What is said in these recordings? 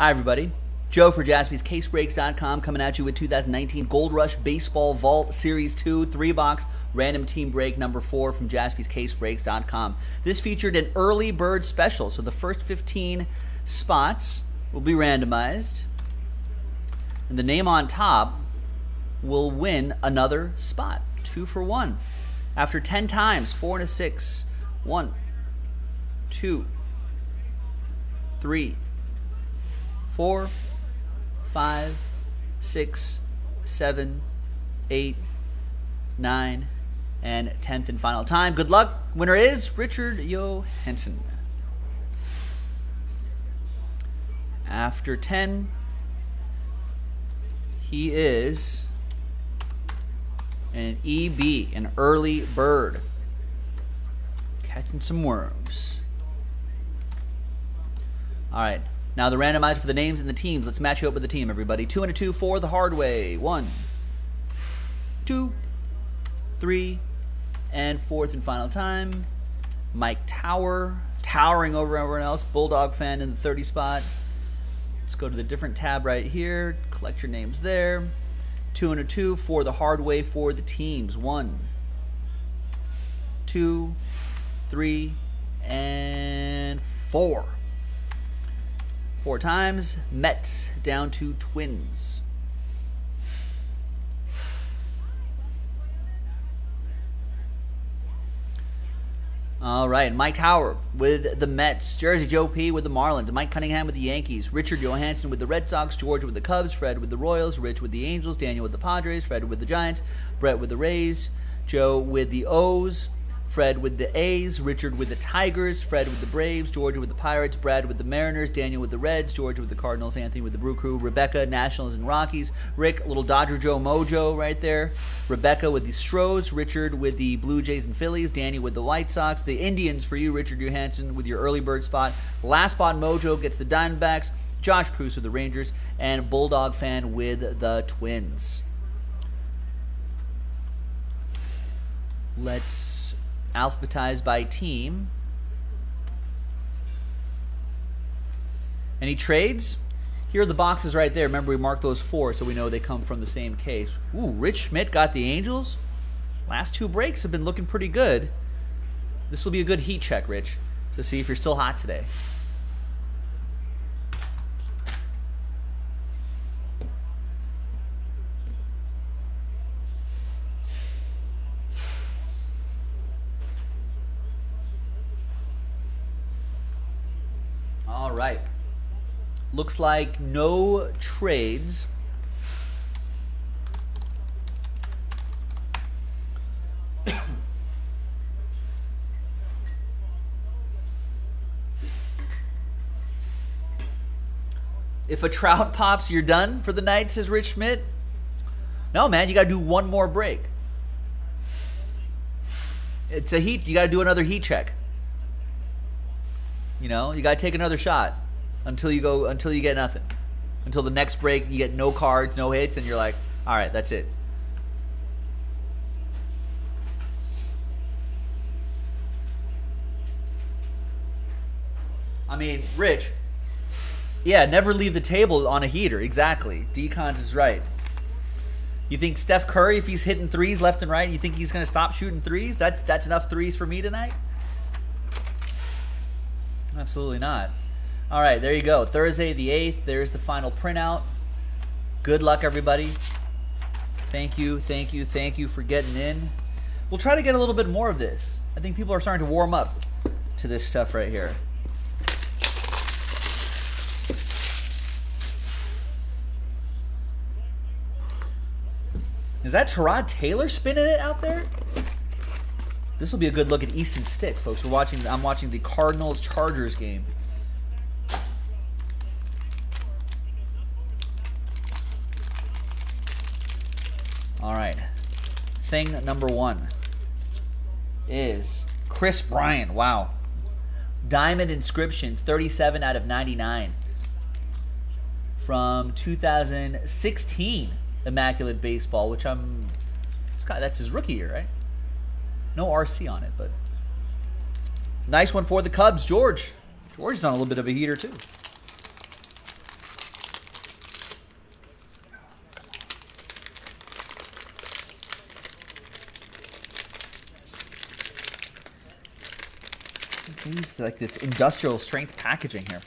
Hi, everybody. Joe for jaspyscasebreaks.com coming at you with 2019 Gold Rush Baseball Vault Series 2 three box random team break number 4 from jaspyscasebreaks.com. This featured an early bird special, so the first 15 spots will be randomized, and the name on top will win another spot. Two for one. After 10 times, four and a six. One, two, three four, five, six, seven, eight, nine, and tenth and final time. Good luck. Winner is Richard Johansson. After 10, he is an EB, an early bird. Catching some worms. All right. Now the randomizer for the names and the teams. Let's match you up with the team, everybody. Two and a two for the hard way. One, two, three, and fourth and final time. Mike Tower, towering over everyone else. Bulldog fan in the 30 spot. Let's go to the different tab right here. Collect your names there. Two and a two for the hard way for the teams. One, two, three, and four. Four times. Mets down to Twins. All right, Mike Tower with the Mets, Jersey Joe P with the Marlins, Mike Cunningham with the Yankees, Richard Johansson with the Red Sox, George with the Cubs, Fred with the Royals, Rich with the Angels, Daniel with the Padres, Fred with the Giants, Brett with the Rays, Joe with the O's, Fred with the A's, Richard with the Tigers, Fred with the Braves, George with the Pirates, Brad with the Mariners, Daniel with the Reds, George with the Cardinals, Anthony with the Brew Crew, Rebecca, Nationals and Rockies, Rick, little Dodger Joe Mojo right there, Rebecca with the Stros, Richard with the Blue Jays and Phillies, Danny with the White Sox, the Indians for you, Richard Johansson with your early bird spot, last spot Mojo gets the Diamondbacks, Josh Proust with the Rangers, and Bulldog fan with the Twins. Let's alphabetized by team. Any trades? Here are the boxes right there. Remember, we marked those four so we know they come from the same case. Ooh, Rich Schmidt got the Angels. Last two breaks have been looking pretty good. This will be a good heat check, Rich, to see if you're still hot today. All right. Looks like no trades. if a Trout pops, you're done for the night, says Rich Schmidt. No, man, you got to do one more break. It's a heat. You got to do another heat check. You know, you got to take another shot until you go until you get nothing. Until the next break, you get no cards, no hits, and you're like, all right, that's it. I mean, Rich. Yeah, never leave the table on a heater. Exactly. Decons is right. You think Steph Curry, if he's hitting threes left and right, you think he's going to stop shooting threes? That's that's enough threes for me tonight. Absolutely not. All right, there you go. Thursday the 8th. There's the final printout. Good luck, everybody. Thank you, thank you, thank you for getting in. We'll try to get a little bit more of this. I think people are starting to warm up to this stuff right here. Is that Tyrod Taylor spinning it out there? This will be a good look at Easton Stick, folks. We're watching. I'm watching the Cardinals Chargers game. All right. Thing number one is Kris Bryant. Wow. Diamond inscriptions, 37 out of 99 from 2016 Immaculate Baseball, which I'm. Scott, that's his rookie year, right? No RC on it, but nice one for the Cubs, George. George is on a little bit of a heater too. Use like this industrial strength packaging here.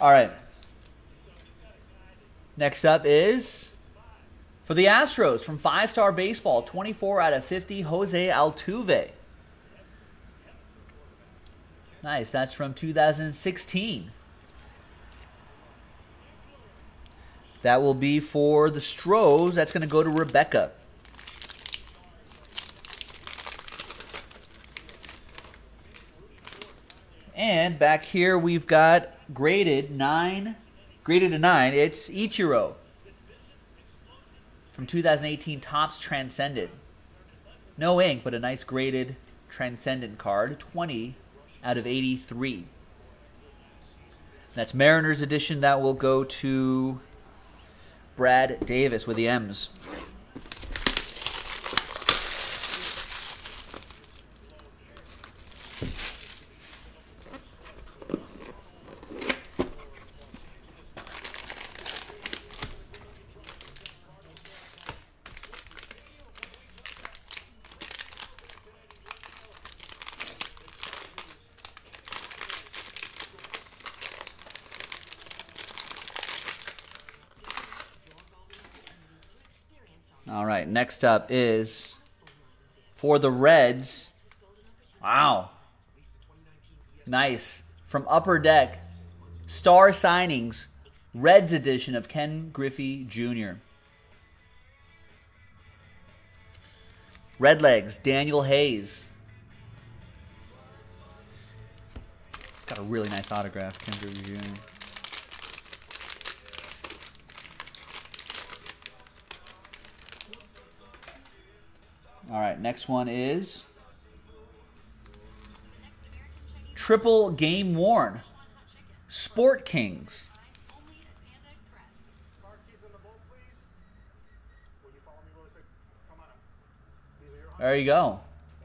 All right. Next up is for the Astros from Five Star Baseball, 24 out of 50, Jose Altuve. Nice. That's from 2016. That will be for the Stros. That's going to go to Rebecca. Back here we've got graded nine, graded to nine. It's Ichiro from 2018 Topps Transcendent. No ink, but a nice graded Transcendent card. 20 out of 83. That's Mariners edition. That will go to Brad Davis with the M's. All right, next up is for the Reds. Wow. Nice. From Upper Deck, Star Signings, Reds edition of Ken Griffey Jr. Redlegs, Daniel Hayes. Got a really nice autograph, Ken Griffey Jr. All right, next one is Triple Game Worn Sport Kings. There you go.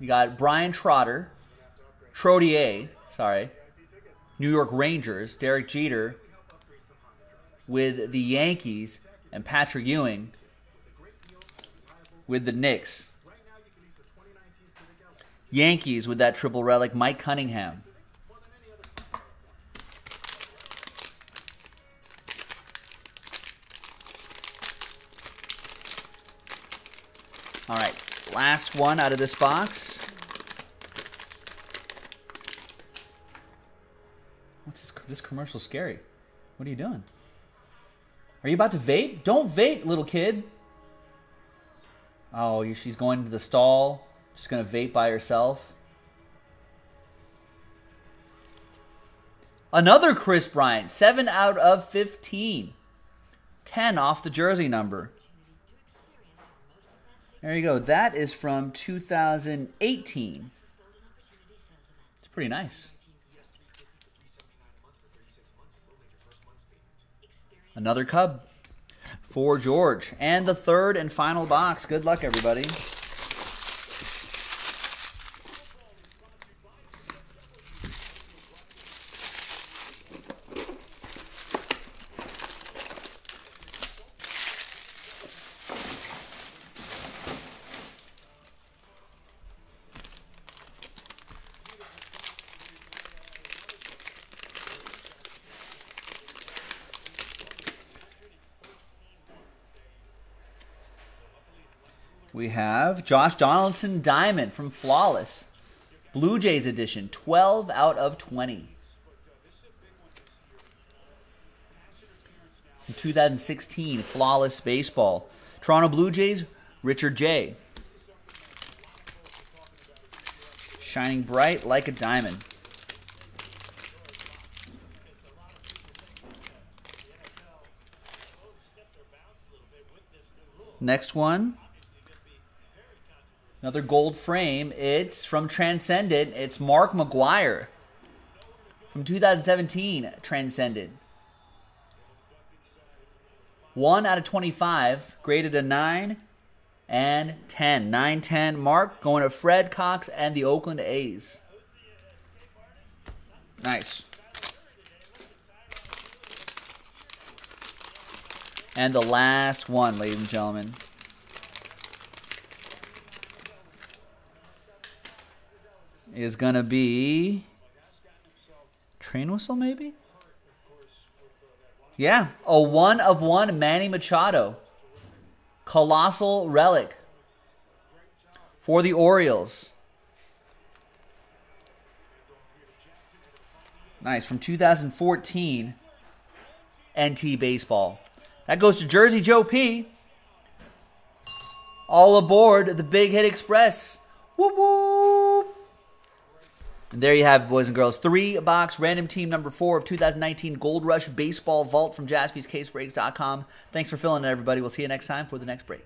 You got Bryan Trotter, Trottier, sorry, New York Rangers, Derek Jeter with the Yankees, and Patrick Ewing with the Knicks. Yankees with that triple relic, Mike Cunningham. All right, last one out of this box. What's this? This commercial scary. What are you doing? Are you about to vape? Don't vape, little kid. Oh, she's going to the stall. Just gonna vape by herself. Another Kris Bryant, 7 out of 15. 10 off the jersey number. There you go. That is from 2018. It's pretty nice. Another Cub for George. And the third and final box. Good luck, everybody. We have Josh Donaldson Diamond from Flawless. Blue Jays edition, 12 out of 20. In 2016, Flawless Baseball. Toronto Blue Jays, Richard J. Shining bright like a diamond. Next one. Another gold frame. It's from Transcendent. It's Mark McGwire from 2017. Transcendent. 1 out of 25. Graded a 9 and 10. 9 10. Mark going to Fred Cox and the Oakland A's. Nice. And the last one, ladies and gentlemen. Is going to be Train whistle, maybe? Yeah. A one of one Manny Machado. Colossal relic for the Orioles. Nice. From 2014 NT Baseball. That goes to Jersey Joe P. All aboard the Big Hit Express. Whoop whoop. And there you have it, boys and girls. Three box random team number four of 2019 Gold Rush Baseball Vault from jaspyscasebreaks.com. Thanks for filling it, everybody. We'll see you next time for the next break.